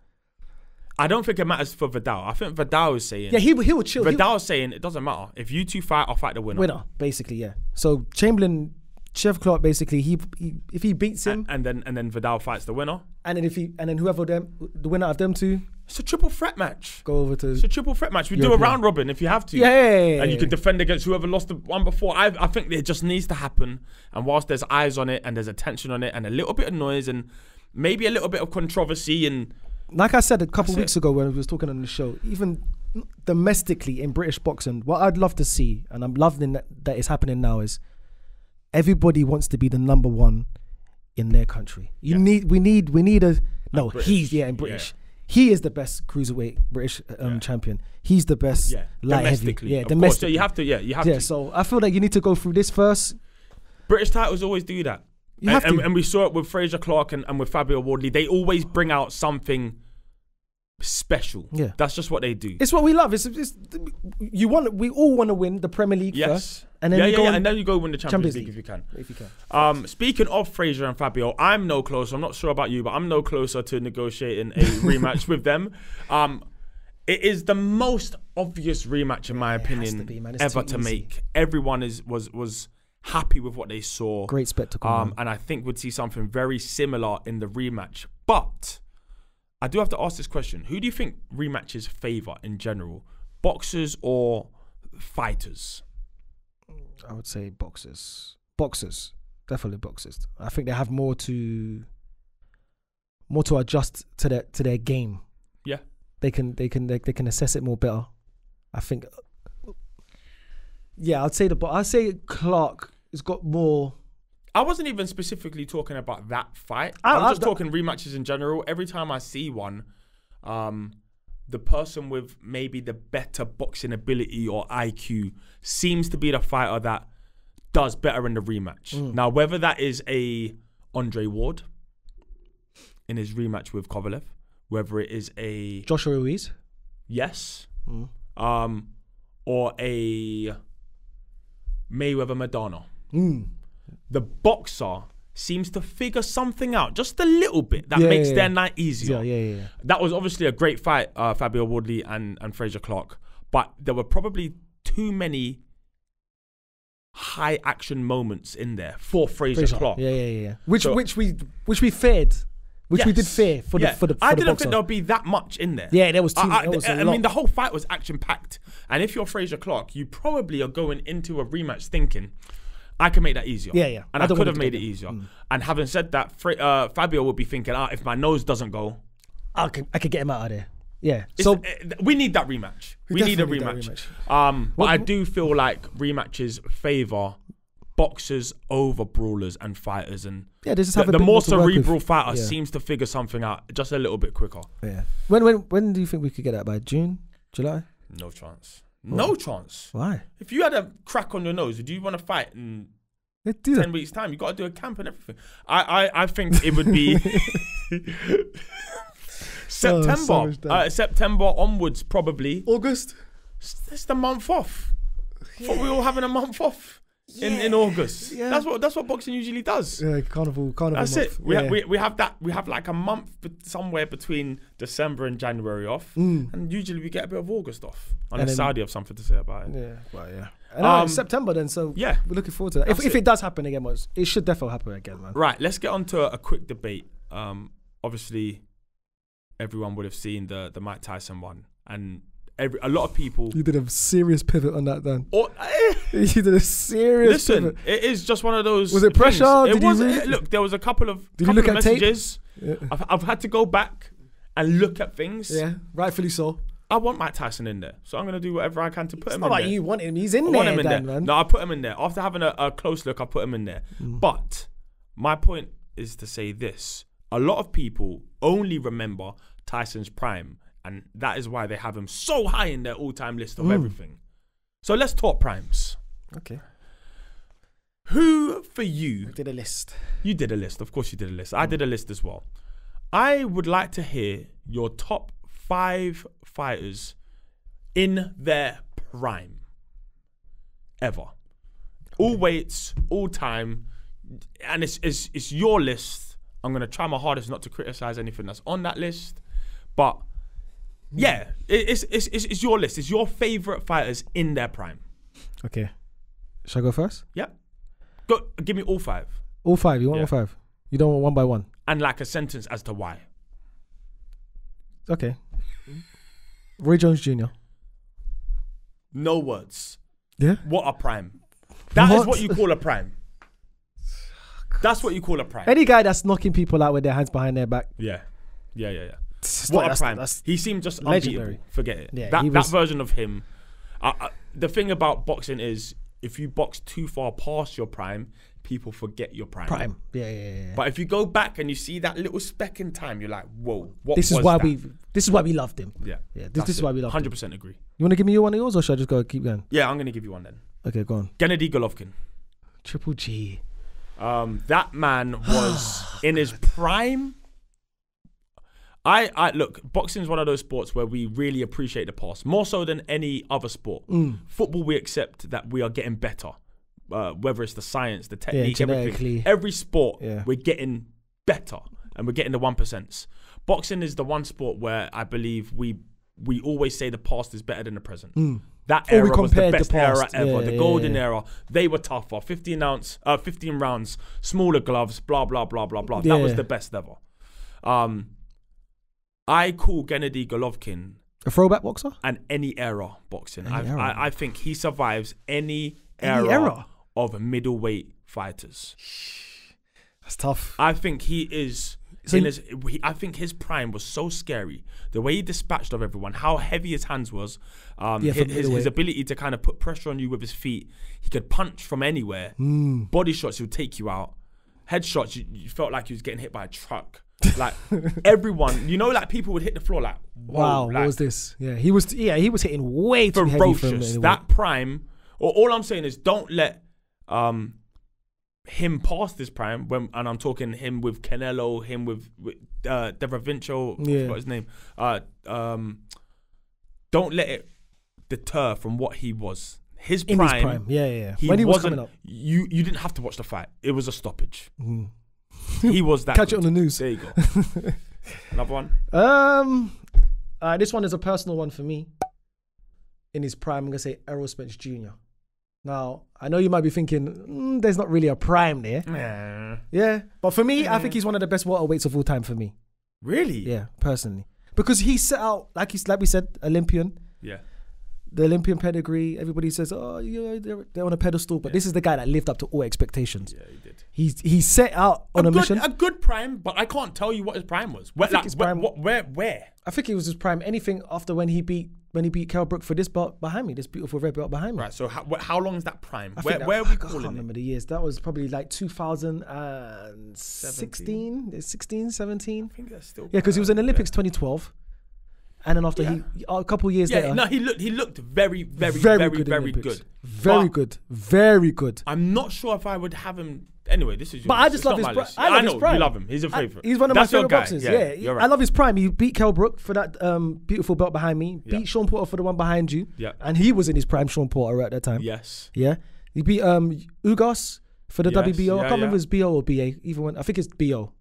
[SPEAKER 1] I don't think it matters for Viddal. I think Viddal is saying.
[SPEAKER 2] Yeah, he will- he will chill. He
[SPEAKER 1] Viddal's saying it doesn't matter if you two fight. I'll fight the winner.
[SPEAKER 2] winner basically. Yeah. So Chamberlain, Chev Clarke basically. He, he if he beats him,
[SPEAKER 1] And, and then and then Viddal fights the winner.
[SPEAKER 2] and then if he and then whoever them the winner of them two
[SPEAKER 1] It's a triple threat match.
[SPEAKER 2] go over to
[SPEAKER 1] It's a triple threat match. We do a round robin if you have to.
[SPEAKER 2] yeah, yeah, yeah, yeah,
[SPEAKER 1] and you can defend against whoever lost the one before. I, I think it just needs to happen. And whilst there's eyes on it and there's attention on it and a little bit of noise and maybe a little bit of controversy and
[SPEAKER 2] like I said a couple weeks ago when we was talking on the show, even domestically in British boxing, what I'd love to see, and I'm loving that, that it's happening now, is everybody wants to be the number one in their country. You
[SPEAKER 1] Yeah.
[SPEAKER 2] need, we need, we need a no.
[SPEAKER 1] British,
[SPEAKER 2] He's yeah, in
[SPEAKER 1] yeah.
[SPEAKER 2] British. He is the best cruiserweight British um,
[SPEAKER 1] Yeah.
[SPEAKER 2] champion. He's the best
[SPEAKER 1] yeah,
[SPEAKER 2] light heavy.
[SPEAKER 1] domestically.
[SPEAKER 2] Yeah,
[SPEAKER 1] of course. So
[SPEAKER 2] domestically.
[SPEAKER 1] you have to. Yeah, you have
[SPEAKER 2] yeah,
[SPEAKER 1] to.
[SPEAKER 2] so I feel like you need to go through this first.
[SPEAKER 1] British titles always do that.
[SPEAKER 2] You
[SPEAKER 1] and,
[SPEAKER 2] have
[SPEAKER 1] and,
[SPEAKER 2] to.
[SPEAKER 1] and we saw it with Frazer Clarke and, and with Fabio Wardley. They always bring out something special.
[SPEAKER 2] Yeah.
[SPEAKER 1] That's just what they do.
[SPEAKER 2] It's what we love. It's, it's you want. We all want to win the Premier League
[SPEAKER 1] yes.
[SPEAKER 2] first, and then
[SPEAKER 1] yeah, yeah,
[SPEAKER 2] go
[SPEAKER 1] yeah. and then you go win the Champions,
[SPEAKER 2] Champions
[SPEAKER 1] League,
[SPEAKER 2] League.
[SPEAKER 1] if you can.
[SPEAKER 2] if you can.
[SPEAKER 1] Um, speaking of Frazer and Fabio, I'm no closer. I'm not sure about you, but I'm no closer to negotiating a rematch with them. Um, it is the most obvious rematch, in my
[SPEAKER 2] it has to
[SPEAKER 1] opinion,
[SPEAKER 2] be.
[SPEAKER 1] Ever to
[SPEAKER 2] easy.
[SPEAKER 1] make. Everyone is was was happy with what they saw.
[SPEAKER 2] Great spectacle.
[SPEAKER 1] Um, and I think we'd see something very similar in the rematch. But I do have to ask this question: Who do you think rematches favor in general, boxers or fighters?
[SPEAKER 2] I would say boxers. Boxers. Definitely boxers. I think they have more to more to adjust to their to their game.
[SPEAKER 1] Yeah.
[SPEAKER 2] They can they can they, they can assess it more better. I think uh, Yeah, I'd say the but I'd say Clarke has got more
[SPEAKER 1] I wasn't even specifically talking about that fight.
[SPEAKER 2] I-
[SPEAKER 1] I, was
[SPEAKER 2] I-
[SPEAKER 1] just talking rematches in general. Every time I see one, um, the person with maybe the better boxing ability or IQ seems to be the fighter that does better in the rematch.
[SPEAKER 2] Mm.
[SPEAKER 1] Now, whether that is a Andre Ward in his rematch with Kovalev, whether it is a
[SPEAKER 2] Joshua Ruiz.
[SPEAKER 1] yes,
[SPEAKER 2] Mm.
[SPEAKER 1] um, or a Mayweather Maidana
[SPEAKER 2] Mm.
[SPEAKER 1] The boxer seems to figure something out just a little bit that
[SPEAKER 2] Yeah,
[SPEAKER 1] makes
[SPEAKER 2] yeah,
[SPEAKER 1] their
[SPEAKER 2] yeah.
[SPEAKER 1] night easier.
[SPEAKER 2] Yeah, yeah, yeah.
[SPEAKER 1] That was obviously a great fight, uh, Fabio Wardley and, and Frazer Clarke, but there were probably too many high action moments in there for Frazer,
[SPEAKER 2] Frazer.
[SPEAKER 1] Clarke.
[SPEAKER 2] Yeah, yeah, yeah. Which
[SPEAKER 1] So-
[SPEAKER 2] which we which we feared, which we did fear for the for the for
[SPEAKER 1] I
[SPEAKER 2] the
[SPEAKER 1] didn't
[SPEAKER 2] boxer.
[SPEAKER 1] think there'll be that much in there.
[SPEAKER 2] Yeah, there was too.
[SPEAKER 1] I, I,
[SPEAKER 2] was
[SPEAKER 1] I mean, the whole fight was action packed, and if you're Frazer Clarke, you probably are going into a rematch thinking, "I can make that easier."
[SPEAKER 2] Yeah, yeah.
[SPEAKER 1] and
[SPEAKER 2] I
[SPEAKER 1] I, could have made it easier.
[SPEAKER 2] Mm.
[SPEAKER 1] And having said that, uh, Fabio would be thinking, "Ah, if my nose doesn't go,
[SPEAKER 2] I could I could get him out of there. Yeah.
[SPEAKER 1] it's-
[SPEAKER 2] So
[SPEAKER 1] uh, we need that rematch. We, need a
[SPEAKER 2] definitely
[SPEAKER 1] rematch. Um, but
[SPEAKER 2] What-
[SPEAKER 1] I do feel like rematches favor boxers over brawlers and fighters, and
[SPEAKER 2] yeah, they just
[SPEAKER 1] the, the more cerebral fighter
[SPEAKER 2] Yeah.
[SPEAKER 1] seems to figure something out just a little bit quicker.
[SPEAKER 2] Yeah. When when when do you think we could get that by June, July?
[SPEAKER 1] No chance. No chance.
[SPEAKER 2] Why?
[SPEAKER 1] If you had a crack on your nose, do you want to fight in
[SPEAKER 2] Yeah, do
[SPEAKER 1] ten weeks' time? You got to do a camp and everything. I, I, I think it would be September.
[SPEAKER 2] savage, Dan.
[SPEAKER 1] uh, September onwards, probably.
[SPEAKER 2] August.
[SPEAKER 1] It's the month off. Thought we were all having a month off in, in August.
[SPEAKER 2] Yeah.
[SPEAKER 1] That's what that's what boxing usually does.
[SPEAKER 2] Yeah, carnival, carnival.
[SPEAKER 1] That's
[SPEAKER 2] month.
[SPEAKER 1] it. We,
[SPEAKER 2] yeah.
[SPEAKER 1] have, we, we have that. We have like a month bet- somewhere between December and January off,
[SPEAKER 2] Mm.
[SPEAKER 1] and usually we get a bit of August off.
[SPEAKER 2] And
[SPEAKER 1] Unless
[SPEAKER 2] then-
[SPEAKER 1] Saudi have something to say about it.
[SPEAKER 2] Yeah, well, yeah. And
[SPEAKER 1] Um,
[SPEAKER 2] it's September then, so
[SPEAKER 1] Yeah.
[SPEAKER 2] we're looking forward to that. If, if
[SPEAKER 1] it.
[SPEAKER 2] it does happen again, once it should definitely happen again, man.
[SPEAKER 1] Right, let's get on to a, a quick debate. Um, obviously, everyone would have seen the the Mike Tyson one, and every a lot of people.
[SPEAKER 2] You did a serious pivot on that, then.
[SPEAKER 1] Or, eh,
[SPEAKER 2] You did a serious
[SPEAKER 1] listen,
[SPEAKER 2] pivot.
[SPEAKER 1] it is just one of those.
[SPEAKER 2] Was it pressure?
[SPEAKER 1] It
[SPEAKER 2] Did you
[SPEAKER 1] was.
[SPEAKER 2] really-
[SPEAKER 1] look, there was a couple of
[SPEAKER 2] Did you look at
[SPEAKER 1] messages.
[SPEAKER 2] Yeah.
[SPEAKER 1] I've, I've had to go back and look at things.
[SPEAKER 2] yeah, rightfully so.
[SPEAKER 1] I want Mike Tyson in there, so I'm gonna do whatever I can to put
[SPEAKER 2] It's
[SPEAKER 1] him
[SPEAKER 2] not
[SPEAKER 1] in
[SPEAKER 2] like
[SPEAKER 1] there.
[SPEAKER 2] you want him. He's in
[SPEAKER 1] I
[SPEAKER 2] there,
[SPEAKER 1] want him in
[SPEAKER 2] Dan,
[SPEAKER 1] there.
[SPEAKER 2] man.
[SPEAKER 1] No, I put him in there. After having a, a close look, I put him in there.
[SPEAKER 2] Mm.
[SPEAKER 1] But my point is to say this: a lot of people only remember Tyson's prime, and that is why they have him so high in their all-time list of
[SPEAKER 2] Mm.
[SPEAKER 1] everything. So let's talk primes.
[SPEAKER 2] Okay.
[SPEAKER 1] Who for you?
[SPEAKER 2] Did a list.
[SPEAKER 1] You did a list, of course. You did a list. I did a list as well. I would like to hear your top five fighters in their prime ever. All weights, all time, and it's it's, it's your list. I'm gonna try my hardest not to criticize anything that's on that list, but yeah, it's, it's it's it's your list. It's your favorite fighters in their prime.
[SPEAKER 2] Okay. Shall I go first?
[SPEAKER 1] Yeah, Go, give me all five,
[SPEAKER 2] All five. You want
[SPEAKER 1] Yeah.
[SPEAKER 2] all five? You don't want one by one?
[SPEAKER 1] and like a sentence as to why.
[SPEAKER 2] Okay. Roy Jones Jr.
[SPEAKER 1] No words.
[SPEAKER 2] Yeah.
[SPEAKER 1] What a prime. That is
[SPEAKER 2] What?
[SPEAKER 1] what you call a prime. That's what you call a prime.
[SPEAKER 2] Any guy that's knocking people out with their hands behind their back.
[SPEAKER 1] Yeah. Yeah, yeah, yeah.
[SPEAKER 2] It's
[SPEAKER 1] What
[SPEAKER 2] like-
[SPEAKER 1] a
[SPEAKER 2] that's-
[SPEAKER 1] prime.
[SPEAKER 2] that's-
[SPEAKER 1] he seemed just
[SPEAKER 2] legendary.
[SPEAKER 1] unbeatable. Forget it.
[SPEAKER 2] Yeah,
[SPEAKER 1] that,
[SPEAKER 2] he
[SPEAKER 1] that version of him. The thing about boxing is if you box too far past your prime, people forget your prime.
[SPEAKER 2] prime. Yeah, yeah, yeah.
[SPEAKER 1] But if you go back and you see that little speck in time, you're like, whoa, what
[SPEAKER 2] This is why
[SPEAKER 1] that?
[SPEAKER 2] we. This is why we loved him.
[SPEAKER 1] Yeah.
[SPEAKER 2] Yeah, this- this is why we loved him.
[SPEAKER 1] 100% agree.
[SPEAKER 2] You want to give me your one of yours, or should I just go keep going?
[SPEAKER 1] Yeah, I'm going to give you one then.
[SPEAKER 2] Okay, go on.
[SPEAKER 1] Gennady Golovkin.
[SPEAKER 2] Triple G.
[SPEAKER 1] Um, that man was in his prime. I, I look, boxing is one of those sports where we really appreciate the past more so than any other sport.
[SPEAKER 2] Mm.
[SPEAKER 1] Football, we accept that we are getting better, uh, whether it's the science, the technique,
[SPEAKER 2] genetically.
[SPEAKER 1] everything. Every sport,
[SPEAKER 2] Yeah.
[SPEAKER 1] we're getting better, and we're getting the one percents. Boxing is the one sport where I believe we we always say the past is better than the present. That
[SPEAKER 2] Or
[SPEAKER 1] era was the
[SPEAKER 2] compared the
[SPEAKER 1] best era ever,
[SPEAKER 2] Yeah,
[SPEAKER 1] the golden
[SPEAKER 2] yeah.
[SPEAKER 1] era. They were tougher, 15 ounce, uh, 15 rounds, smaller gloves, blah blah blah blah blah. That was the best ever. Um, I call Gennady Golovkin
[SPEAKER 2] A throwback boxer?
[SPEAKER 1] and any era boxing.
[SPEAKER 2] Any
[SPEAKER 1] I,
[SPEAKER 2] era.
[SPEAKER 1] I, I think he survives any,
[SPEAKER 2] Any
[SPEAKER 1] era,
[SPEAKER 2] era?
[SPEAKER 1] of middleweight fighters.
[SPEAKER 2] That's tough.
[SPEAKER 1] I think he is.
[SPEAKER 2] So
[SPEAKER 1] in his, he, I think his prime was so scary. The way he dispatched of everyone, how heavy his hands was, um,
[SPEAKER 2] Yeah,
[SPEAKER 1] his, his, his ability to kind of put pressure on you with his feet. He could punch from anywhere.
[SPEAKER 2] Mm.
[SPEAKER 1] Body shots, he would take you out. Headshots, you, you felt like you was getting hit by a truck. Like everyone, you know, like people would hit the floor like,
[SPEAKER 2] Wow,
[SPEAKER 1] like,
[SPEAKER 2] what was this? Yeah, he was. Yeah, he was hitting way too heavy for him.
[SPEAKER 1] ferocious.
[SPEAKER 2] anyway.
[SPEAKER 1] That prime, or all I'm saying is, don't let um him past this prime. When and I'm talking him with Canelo, him with, with uh, Derevyanchenko, I
[SPEAKER 2] Yeah.
[SPEAKER 1] forgot his name. Uh, um, don't let it deter from what he was. His prime,
[SPEAKER 2] his prime. Yeah, yeah. yeah.
[SPEAKER 1] He
[SPEAKER 2] when he was
[SPEAKER 1] wasn't.
[SPEAKER 2] coming up.
[SPEAKER 1] You you didn't have to watch the fight. It was a stoppage.
[SPEAKER 2] Mm.
[SPEAKER 1] He was that.
[SPEAKER 2] Catch it on the news.
[SPEAKER 1] There you go. Another one.
[SPEAKER 2] Um, uh, this one is a personal one for me. In his prime, I'm gonna say Errol Spence Jr. Now, I know you might be thinking, mm, there's not really a prime there.
[SPEAKER 1] Nah.
[SPEAKER 2] Yeah, but for me, I think he's one of the best welterweights of all time for me.
[SPEAKER 1] Really?
[SPEAKER 2] Yeah, personally, because he set out like he's like we said, Olympian,
[SPEAKER 1] Yeah.
[SPEAKER 2] The Olympian pedigree. Everybody says, oh, yeah, they're, they're on a pedestal, but this is the guy that lived up to all expectations.
[SPEAKER 1] Yeah, he did.
[SPEAKER 2] He's he set out on a,
[SPEAKER 1] good,
[SPEAKER 2] mission.
[SPEAKER 1] A good prime, but I can't tell you what his prime was. Where,
[SPEAKER 2] think
[SPEAKER 1] like,
[SPEAKER 2] his
[SPEAKER 1] where,
[SPEAKER 2] prime-
[SPEAKER 1] what- where, where?
[SPEAKER 2] I think it was his prime. Anything after when he beat when he beat Kell Brook for this belt behind me, this beautiful red belt behind me.
[SPEAKER 1] Right. So how, how long is that prime?
[SPEAKER 2] I
[SPEAKER 1] Where,
[SPEAKER 2] that-
[SPEAKER 1] where are we
[SPEAKER 2] I can't
[SPEAKER 1] calling it?
[SPEAKER 2] remember the years. That was probably like 2016, 16, 17.
[SPEAKER 1] I think that's still.
[SPEAKER 2] Yeah, because he was in Olympics 2012, and then after he a couple years
[SPEAKER 1] Yeah.
[SPEAKER 2] later,
[SPEAKER 1] No, he looked. He looked very, very,
[SPEAKER 2] very,
[SPEAKER 1] very,
[SPEAKER 2] good,
[SPEAKER 1] very good.
[SPEAKER 2] very
[SPEAKER 1] But
[SPEAKER 2] good, very good.
[SPEAKER 1] I'm not sure if I would have him. Anyway, this is. Yours.
[SPEAKER 2] But I just love his
[SPEAKER 1] my
[SPEAKER 2] pri-
[SPEAKER 1] list.
[SPEAKER 2] I love
[SPEAKER 1] know
[SPEAKER 2] his prime.
[SPEAKER 1] you love him. He's a favorite.
[SPEAKER 2] he's one of
[SPEAKER 1] That's
[SPEAKER 2] my favorite boxers.
[SPEAKER 1] Yeah,
[SPEAKER 2] Yeah,
[SPEAKER 1] right.
[SPEAKER 2] I love his prime. He beat Kell Brook for that um, beautiful belt behind me.
[SPEAKER 1] Yeah.
[SPEAKER 2] Beat Shawn Porter for the one behind you.
[SPEAKER 1] Yeah.
[SPEAKER 2] and he was in his prime. Shawn Porter at that time.
[SPEAKER 1] Yes.
[SPEAKER 2] Yeah. He beat um Ugas for the
[SPEAKER 1] Yes,
[SPEAKER 2] WBO. I can't remember
[SPEAKER 1] yeah.
[SPEAKER 2] if it's BO or BA. Either one. I think it's BO.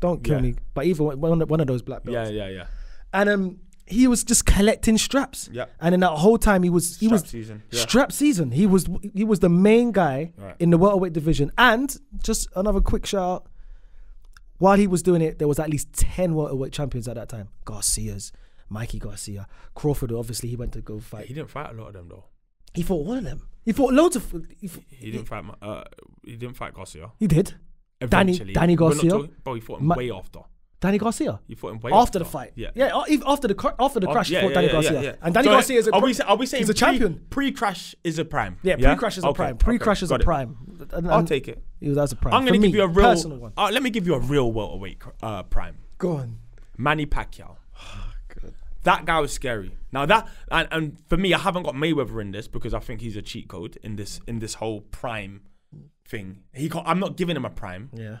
[SPEAKER 2] Don't kill
[SPEAKER 1] Yeah.
[SPEAKER 2] me. But either one, one of those black belts.
[SPEAKER 1] Yeah, yeah, yeah.
[SPEAKER 2] And um he was just collecting straps.
[SPEAKER 1] Yeah.
[SPEAKER 2] And in that whole time he was he
[SPEAKER 1] Strap
[SPEAKER 2] was
[SPEAKER 1] season. Yeah.
[SPEAKER 2] strap season. He was he was the main guy
[SPEAKER 1] Right.
[SPEAKER 2] in the welterweight division. And just another quick shout out. While he was doing it, there was at least ten welterweight champions at that time. Garcia's, Mikey Garcia, Crawford. Obviously, he went to go fight.
[SPEAKER 1] He didn't fight a lot of them though.
[SPEAKER 2] He fought one of them. He fought loads of. He,
[SPEAKER 1] He didn't fight. Uh, he didn't fight Garcia.
[SPEAKER 2] he did. Danny-
[SPEAKER 1] Eventually.
[SPEAKER 2] Danny
[SPEAKER 1] We're
[SPEAKER 2] Garcia?
[SPEAKER 1] talking- But he fought him
[SPEAKER 2] Ma-
[SPEAKER 1] way after.
[SPEAKER 2] Danny Garcia.
[SPEAKER 1] You fought him way
[SPEAKER 2] After the fight.
[SPEAKER 1] Yeah.
[SPEAKER 2] Yeah. even After the cr- after the
[SPEAKER 1] Oh,
[SPEAKER 2] crash, he
[SPEAKER 1] yeah,
[SPEAKER 2] fought
[SPEAKER 1] yeah,
[SPEAKER 2] Danny
[SPEAKER 1] yeah,
[SPEAKER 2] Garcia.
[SPEAKER 1] yeah, yeah.
[SPEAKER 2] And Danny
[SPEAKER 1] So,
[SPEAKER 2] Garcia is a.
[SPEAKER 1] Are we, are we saying
[SPEAKER 2] he's a
[SPEAKER 1] pre-
[SPEAKER 2] champion.
[SPEAKER 1] Pre-crash is a prime.
[SPEAKER 2] yeah, pre-crash is a prime. Pre-crash is a
[SPEAKER 1] it.
[SPEAKER 2] prime. And-
[SPEAKER 1] I'll take it.
[SPEAKER 2] He that's a prime.
[SPEAKER 1] I'm gonna give
[SPEAKER 2] me,
[SPEAKER 1] you a real.
[SPEAKER 2] personal one.
[SPEAKER 1] Uh, let me give you a real welterweight uh, prime.
[SPEAKER 2] Go on.
[SPEAKER 1] Manny Pacquiao. That guy was scary. Now that and, and for me, I haven't got Mayweather in this because I think he's a cheat code in this in this whole prime thing. He can't, I'm not giving him a prime.
[SPEAKER 2] Yeah.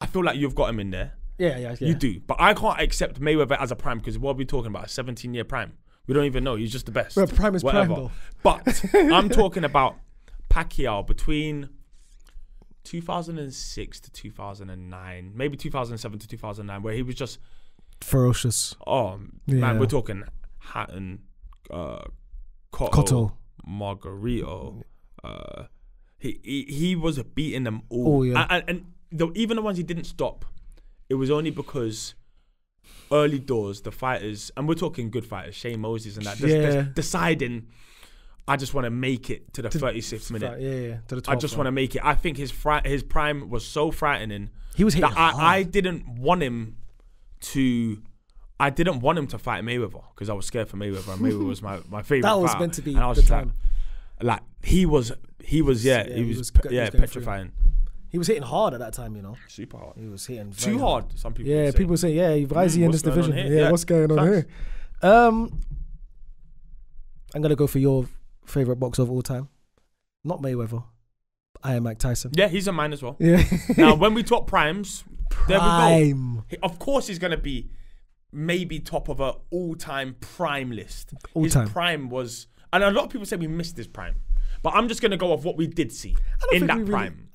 [SPEAKER 1] I feel like you've got him in there.
[SPEAKER 2] Yeah, yeah, yeah.
[SPEAKER 1] You do, but I can't accept Mayweather as a prime because what are we talking about? A 17 year prime. We don't even know. He's just the best.
[SPEAKER 2] Well, prime is prime, though.
[SPEAKER 1] But I'm talking about Pacquiao between 2006 to 2009, maybe 2007 to 2009, where he was just
[SPEAKER 2] Ferocious.
[SPEAKER 1] oh
[SPEAKER 2] Yeah.
[SPEAKER 1] man, we're talking Hatton, uh, Cotto,
[SPEAKER 2] Cotto.
[SPEAKER 1] Margarito. Uh, he, he he was beating them all.
[SPEAKER 2] Oh, yeah.
[SPEAKER 1] And, and, and the, even the ones he didn't stop, it was only because early doors the fighters, and we're talking good fighters, Shane Mosley and that, just,
[SPEAKER 2] Yeah.
[SPEAKER 1] just deciding. I just want to make it to the 36th minute.
[SPEAKER 2] Yeah, yeah. To the top.
[SPEAKER 1] I just want to make it. I think his his prime was so frightening
[SPEAKER 2] He was hitting
[SPEAKER 1] that I, I didn't want him to. I didn't want him to fight Mayweather because I was scared for Mayweather. and Mayweather was my, my favorite.
[SPEAKER 2] That was
[SPEAKER 1] fighter.
[SPEAKER 2] meant to be
[SPEAKER 1] And I was
[SPEAKER 2] the
[SPEAKER 1] just like,
[SPEAKER 2] time.
[SPEAKER 1] like he was, he was, yeah,
[SPEAKER 2] Yeah,
[SPEAKER 1] he
[SPEAKER 2] he
[SPEAKER 1] was,
[SPEAKER 2] was
[SPEAKER 1] pe-
[SPEAKER 2] he
[SPEAKER 1] yeah,
[SPEAKER 2] was going through. He was hitting hard at that time, you know.
[SPEAKER 1] Super hard.
[SPEAKER 2] He was hitting
[SPEAKER 1] Too
[SPEAKER 2] very
[SPEAKER 1] hard. Some people.
[SPEAKER 2] Yeah,
[SPEAKER 1] say.
[SPEAKER 2] people say, yeah, why is he in this division? Yeah,
[SPEAKER 1] Yeah,
[SPEAKER 2] what's going on
[SPEAKER 1] facts.
[SPEAKER 2] here? Um, I'm gonna go for your favorite boxer of all time, not Mayweather. I am Mike Tyson.
[SPEAKER 1] Yeah, he's a man as well.
[SPEAKER 2] Yeah.
[SPEAKER 1] now, when we talk primes, there we go.
[SPEAKER 2] Prime.
[SPEAKER 1] Of course, he's gonna be maybe top of a all-time prime list. his
[SPEAKER 2] All-time.
[SPEAKER 1] prime was, and a lot of people say we missed his prime, but I'm just gonna go off what we did see in that
[SPEAKER 2] really-
[SPEAKER 1] prime.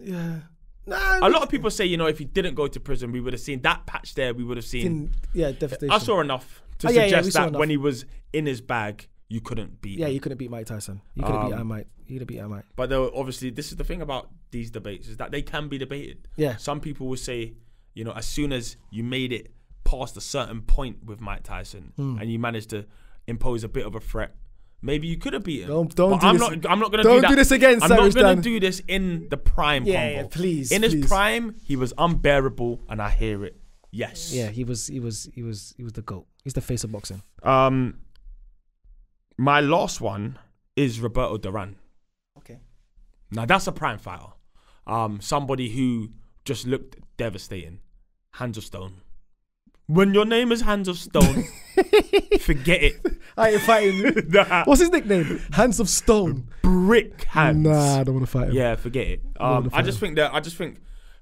[SPEAKER 2] Yeah. Nah,
[SPEAKER 1] a lot of people say, you know, if he didn't go to prison, we would have seen that patch there. We would have seen.
[SPEAKER 2] in, yeah, devastation.
[SPEAKER 1] I saw enough to
[SPEAKER 2] Oh, yeah, yeah,
[SPEAKER 1] suggest
[SPEAKER 2] we
[SPEAKER 1] that when he was in his bag, you couldn't beat.
[SPEAKER 2] Yeah,
[SPEAKER 1] him.
[SPEAKER 2] you couldn't beat Mike Tyson. You couldn't beat
[SPEAKER 1] Um,
[SPEAKER 2] I Mike. You could beat I Mike.
[SPEAKER 1] But though, obviously, this is the thing about these debates is that they can be debated.
[SPEAKER 2] Yeah.
[SPEAKER 1] Some people will say, you know, as soon as you made it past a certain point with Mike Tyson
[SPEAKER 2] Hmm.
[SPEAKER 1] and you managed to impose a bit of a threat, maybe you could have beaten.
[SPEAKER 2] Don't- don't
[SPEAKER 1] but
[SPEAKER 2] do
[SPEAKER 1] I'm
[SPEAKER 2] this-
[SPEAKER 1] not. I'm not going to
[SPEAKER 2] don't
[SPEAKER 1] do that.
[SPEAKER 2] do this again,
[SPEAKER 1] I'm not
[SPEAKER 2] Cyrus
[SPEAKER 1] going
[SPEAKER 2] Dan.
[SPEAKER 1] to do this in the prime.
[SPEAKER 2] Yeah,
[SPEAKER 1] combo.
[SPEAKER 2] yeah, please,
[SPEAKER 1] In his
[SPEAKER 2] please.
[SPEAKER 1] prime, he was unbearable, and I hear it. Yes.
[SPEAKER 2] Yeah, he was. He was. He was. He was the goat. He's the face of boxing.
[SPEAKER 1] Um, my last one is Roberto Duran.
[SPEAKER 2] Okay.
[SPEAKER 1] Now that's a prime fighter. Um, somebody who just looked devastating. Hands of stone. When your name is Hands of Stone, forget it.
[SPEAKER 2] I ain't fighting.
[SPEAKER 1] Nah,
[SPEAKER 2] What's his nickname? Hands of Stone.
[SPEAKER 1] brick hands.
[SPEAKER 2] Nah, I don't want to fight him.
[SPEAKER 1] Yeah, forget it. Um, I
[SPEAKER 2] fight
[SPEAKER 1] just
[SPEAKER 2] him.
[SPEAKER 1] think that I just think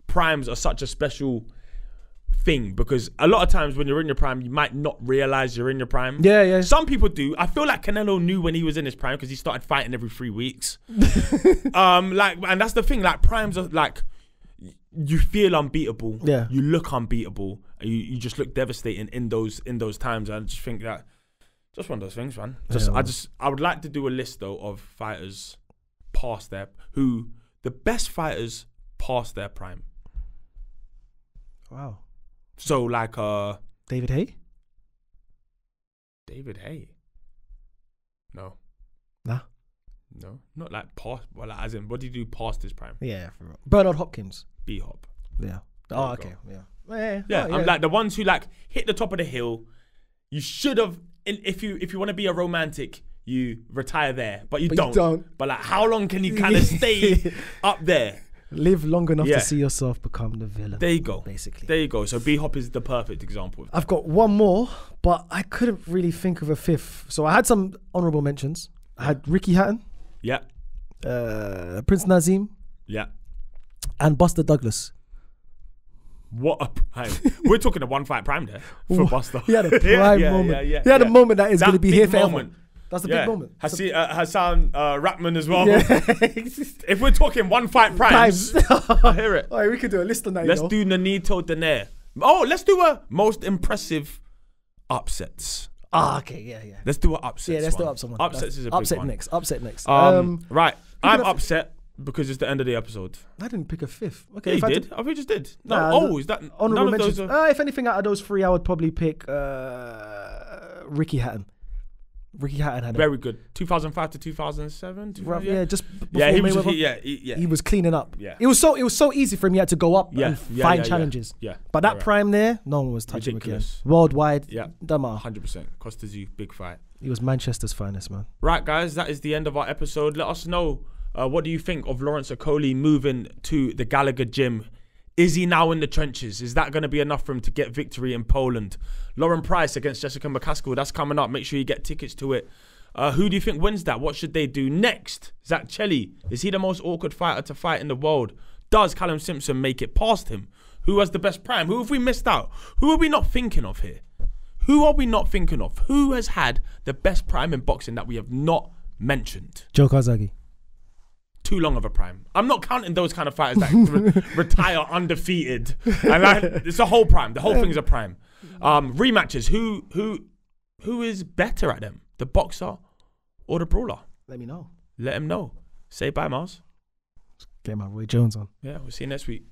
[SPEAKER 1] primes are such a special thing because a lot of times when you're in your prime, you might not realize you're in your prime.
[SPEAKER 2] Yeah, yeah.
[SPEAKER 1] Some people do. I feel like Canelo knew when he was in his prime because he started fighting every three weeks. um, like, and that's the thing. Like primes are like, you feel unbeatable.
[SPEAKER 2] Yeah.
[SPEAKER 1] You look unbeatable. And you, you just look devastating in those in those times. I just think that just one of those things, man. Just
[SPEAKER 2] Yeah,
[SPEAKER 1] I just I would like to do a list though of fighters past their who the best fighters past their prime.
[SPEAKER 2] Wow.
[SPEAKER 1] So like uh
[SPEAKER 2] David Haye?
[SPEAKER 1] David Haye. No.
[SPEAKER 2] Nah.
[SPEAKER 1] No. Not like past well like, as in what did he do past his prime?
[SPEAKER 2] Yeah. For real. Bernard Hopkins.
[SPEAKER 1] B hop.
[SPEAKER 2] Yeah. Oh, okay. Yeah. Yeah.
[SPEAKER 1] Yeah,
[SPEAKER 2] oh,
[SPEAKER 1] I'm like the ones who like hit the top of the hill. You should have, if you if you want to be a romantic, you retire there, but you,
[SPEAKER 2] But
[SPEAKER 1] don't.
[SPEAKER 2] don't.
[SPEAKER 1] But like, how long can you kind of stay up there?
[SPEAKER 2] live long enough
[SPEAKER 1] Yeah.
[SPEAKER 2] to see yourself become the villain.
[SPEAKER 1] There you go.
[SPEAKER 2] basically.
[SPEAKER 1] There you go. So B Hop is the perfect example.
[SPEAKER 2] I've got one more, but I couldn't really think of a fifth. So I had some honorable mentions. I had Ricky Hatton,
[SPEAKER 1] Yeah,
[SPEAKER 2] uh, Prince Naseem,
[SPEAKER 1] yeah.
[SPEAKER 2] And Buster Douglas.
[SPEAKER 1] What a prime! We're talking a one fight prime there for Buster.
[SPEAKER 2] He had a prime
[SPEAKER 1] Yeah, yeah,
[SPEAKER 2] moment.
[SPEAKER 1] Yeah, yeah,
[SPEAKER 2] he had
[SPEAKER 1] yeah.
[SPEAKER 2] a moment that is going to be
[SPEAKER 1] big
[SPEAKER 2] here forever.
[SPEAKER 1] moment.
[SPEAKER 2] That's a
[SPEAKER 1] yeah.
[SPEAKER 2] big moment.
[SPEAKER 1] Hasim, uh, Hasim uh, Rahman as well.
[SPEAKER 2] Yeah.
[SPEAKER 1] if we're talking one fight primes,
[SPEAKER 2] Times.
[SPEAKER 1] I hear it.
[SPEAKER 2] All right, we could do a list on that.
[SPEAKER 1] Let's
[SPEAKER 2] you know?
[SPEAKER 1] do Nanito Daenerys. Oh, let's do a most impressive upsets.
[SPEAKER 2] Ah, okay, yeah, yeah.
[SPEAKER 1] Let's do an upsets.
[SPEAKER 2] Yeah, let's do
[SPEAKER 1] one.
[SPEAKER 2] upset one.
[SPEAKER 1] Upsets
[SPEAKER 2] That's-
[SPEAKER 1] is a big
[SPEAKER 2] upset
[SPEAKER 1] one.
[SPEAKER 2] next. Upset next.
[SPEAKER 1] Um,
[SPEAKER 2] Um,
[SPEAKER 1] right, I'm upset because it's the end of the episode.
[SPEAKER 2] I didn't pick a fifth. Okay,
[SPEAKER 1] Yeah,
[SPEAKER 2] if
[SPEAKER 1] you
[SPEAKER 2] I
[SPEAKER 1] did. I think just did. No.
[SPEAKER 2] Nah,
[SPEAKER 1] oh, is that
[SPEAKER 2] honorable mentions.
[SPEAKER 1] Are,
[SPEAKER 2] Uh, if anything out of those three, I would probably pick uh, Ricky Hatton. Ricky Hatton had a
[SPEAKER 1] very good. 2005 to 2007.
[SPEAKER 2] rough, yeah. just before
[SPEAKER 1] yeah, he was. He, yeah, he, yeah,
[SPEAKER 2] he was cleaning up.
[SPEAKER 1] Yeah.
[SPEAKER 2] It was so it was so easy for him. He had to go up
[SPEAKER 1] Yeah,
[SPEAKER 2] and
[SPEAKER 1] yeah,
[SPEAKER 2] find
[SPEAKER 1] yeah, yeah.
[SPEAKER 2] challenges.
[SPEAKER 1] yeah.
[SPEAKER 2] But that
[SPEAKER 1] Alright.
[SPEAKER 2] prime there, no one was touching.
[SPEAKER 1] Ridiculous.
[SPEAKER 2] Worldwide,
[SPEAKER 1] Yeah,
[SPEAKER 2] doesn't
[SPEAKER 1] 100. percent Kostya Tszyu, big fight.
[SPEAKER 2] He was Manchester's finest man.
[SPEAKER 1] Right, guys, that is the end of our episode. Let us know uh, what do you think of Lawrence Okolie moving to the Gallagher gym. Is he now in the trenches? Is that going to be enough for him to get victory in Poland? Lauren Price against Jessica McCaskill. That's coming up. Make sure you get tickets to it. Uh, who do you think wins that? What should they do next? Zak Chelli. Is he the most awkward fighter to fight in the world? Does Callum Simpson make it past him? Who has the best prime? Who have we missed out? Who are we not thinking of here? Who are we not thinking of? Who has had the best prime in boxing that we have not mentioned?
[SPEAKER 2] Joe Calzaghe.
[SPEAKER 1] Too long of a prime. I'm not counting those kind of fighters that re- retire undefeated. And like, it's a whole prime. The whole thing's a prime. Um, rematches. Who who who is better at them? The boxer or the brawler?
[SPEAKER 2] Let me know.
[SPEAKER 1] Let him know. Say bye, Miles.
[SPEAKER 2] Get my Roy Jones on.
[SPEAKER 1] Yeah, we'll see you next week.